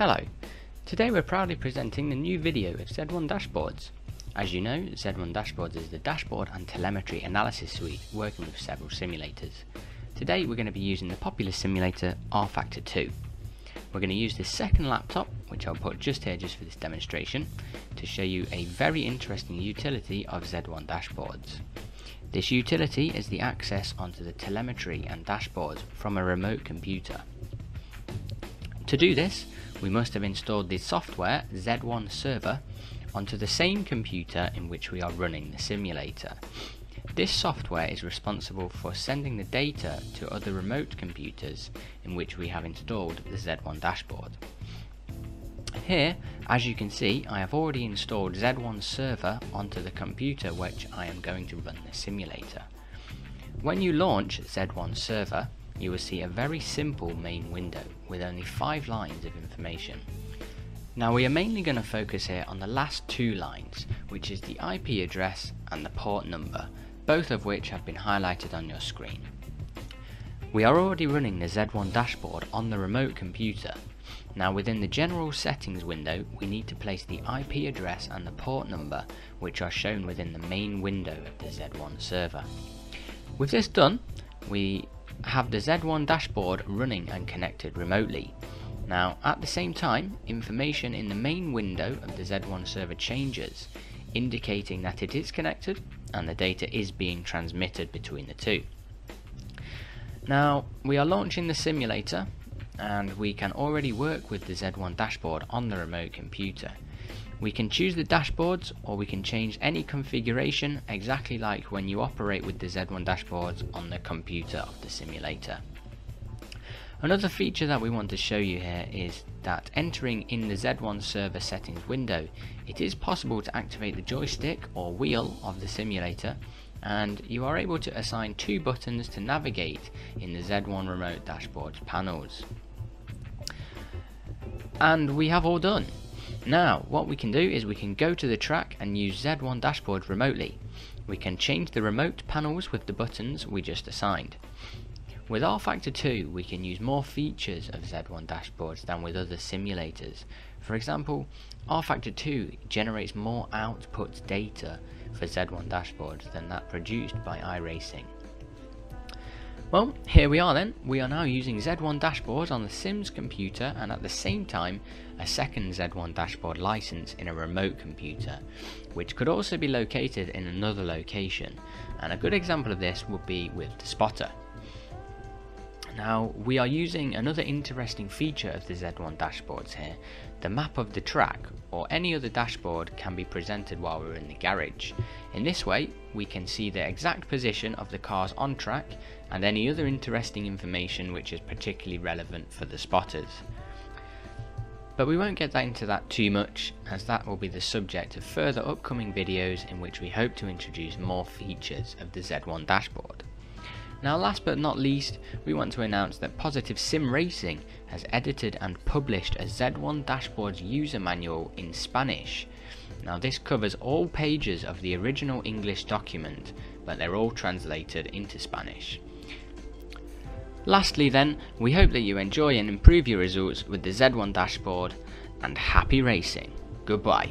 Hello, today we're proudly presenting the new video of Z1 Dashboards. As you know, Z1 Dashboards is the dashboard and telemetry analysis suite working with several simulators. Today we're going to be using the popular simulator rFactor 2. We're going to use this second laptop, which I'll put just here just for this demonstration, to show you a very interesting utility of Z1 Dashboards. This utility is the access onto the telemetry and dashboards from a remote computer. To do this, we must have installed the software Z1 Server onto the same computer in which we are running the simulator. This software is responsible for sending the data to other remote computers in which we have installed the Z1 dashboard. Here, as you can see, I have already installed Z1 Server onto the computer which I am going to run the simulator. When you launch Z1 Server, you will see a very simple main window with only 5 lines of information. Now we are mainly going to focus here on the last two lines, which is the IP address and the port number, both of which have been highlighted on your screen. We are already running the Z1 dashboard on the remote computer. Now within the general settings window we need to place the IP address and the port number which are shown within the main window of the Z1 server. With this done we have the Z1 dashboard running and connected remotely. Now at the same time information in the main window of the Z1 server changes indicating that it is connected and the data is being transmitted between the two. Now we are launching the simulator and we can already work with the Z1 dashboard on the remote computer. We can choose the dashboards or we can change any configuration exactly like when you operate with the Z1 dashboards on the computer of the simulator. Another feature that we want to show you here is that entering in the Z1 server settings window, it is possible to activate the joystick or wheel of the simulator and you are able to assign two buttons to navigate in the Z1 remote dashboards panels. And we have all done. Now, what we can do is we can go to the track and use Z1 dashboard remotely. We can change the remote panels with the buttons we just assigned. With rFactor 2, we can use more features of Z1 dashboards than with other simulators. For example, rFactor 2 generates more output data for Z1 dashboards than that produced by iRacing. Well, here we are then. We are now using Z1 dashboards on the Sims computer and at the same time a second Z1 dashboard license in a remote computer, which could also be located in another location. And a good example of this would be with the spotter. Now, we are using another interesting feature of the Z1 dashboards here. The map of the track, or any other dashboard, can be presented while we're in the garage. In this way, we can see the exact position of the cars on track and any other interesting information which is particularly relevant for the spotters. But we won't get that into that too much as that will be the subject of further upcoming videos in which we hope to introduce more features of the Z1 dashboard. Now last but not least, we want to announce that Positive Sim Racing has edited and published a Z1 Dashboards user manual in Spanish. Now this covers all pages of the original English document, but they're all translated into Spanish. Lastly then, we hope that you enjoy and improve your results with the Z1 dashboard, and happy racing. Goodbye.